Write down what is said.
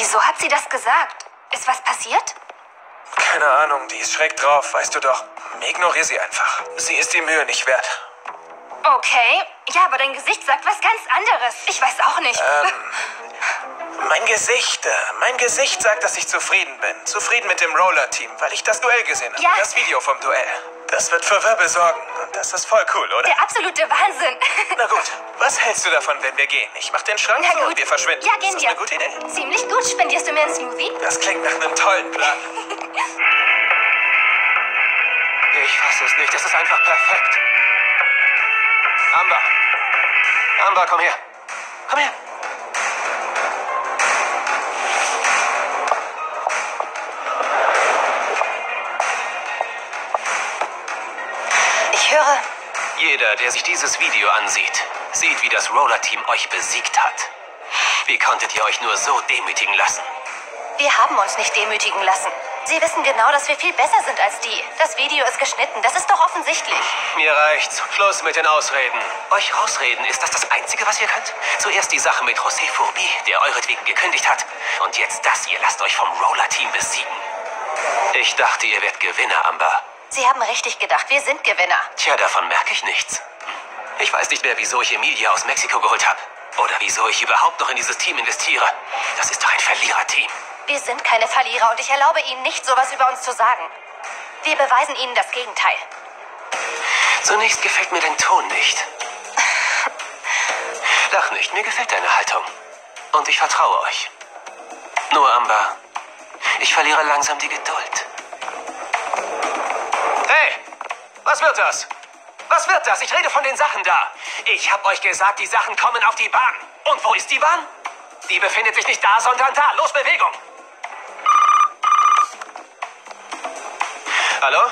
Wieso hat sie das gesagt? Ist was passiert? Keine Ahnung, die ist schräg drauf, weißt du doch. Ignoriere sie einfach. Sie ist die Mühe nicht wert. Okay. Ja, aber dein Gesicht sagt was ganz anderes. Ich weiß auch nicht. Ähm, mein Gesicht, äh, mein Gesicht sagt, dass ich zufrieden bin. Zufrieden mit dem Roller-Team, weil ich das Duell gesehen habe. Ja. Das Video vom Duell. Das wird für Wirbel sorgen. Und das ist voll cool, oder? Der absolute Wahnsinn. Na gut, was hältst du davon, wenn wir gehen? Ich mach den Schrank Na zu gut. und wir verschwinden. Ja, gehen ist das wir. eine gute Idee? Ziemlich gut. Spendierst du mir einen Smoothie? Das klingt nach einem tollen Plan. Ich fasse es nicht. Es ist einfach perfekt. Amber. Amber, komm her. Komm her. Ich höre. Jeder, der sich dieses Video ansieht, sieht, wie das Roller-Team euch besiegt hat. Wie konntet ihr euch nur so demütigen lassen? Wir haben uns nicht demütigen lassen. Sie wissen genau, dass wir viel besser sind als die. Das Video ist geschnitten. Das ist doch offensichtlich. Mir reicht's. Schluss mit den Ausreden. Euch rausreden, ist das das Einzige, was ihr könnt? Zuerst die Sache mit José Fourbi, der euretwegen gekündigt hat. Und jetzt das, ihr lasst euch vom Roller-Team besiegen. Ich dachte, ihr werdet Gewinner, Amber. Sie haben richtig gedacht. Wir sind Gewinner. Tja, davon merke ich nichts. Ich weiß nicht mehr, wieso ich Emilia aus Mexiko geholt habe. Oder wieso ich überhaupt noch in dieses Team investiere. Das ist doch ein Verliererteam. Wir sind keine Verlierer und ich erlaube Ihnen nicht, sowas über uns zu sagen. Wir beweisen Ihnen das Gegenteil. Zunächst gefällt mir dein Ton nicht. Lach nicht, mir gefällt deine Haltung. Und ich vertraue euch. Nur, Amber, ich verliere langsam die Geduld. Was wird das? Was wird das? Ich rede von den Sachen da. Ich hab euch gesagt, die Sachen kommen auf die Bahn. Und wo ist die Bahn? Die befindet sich nicht da, sondern da. Los, Bewegung. Hallo?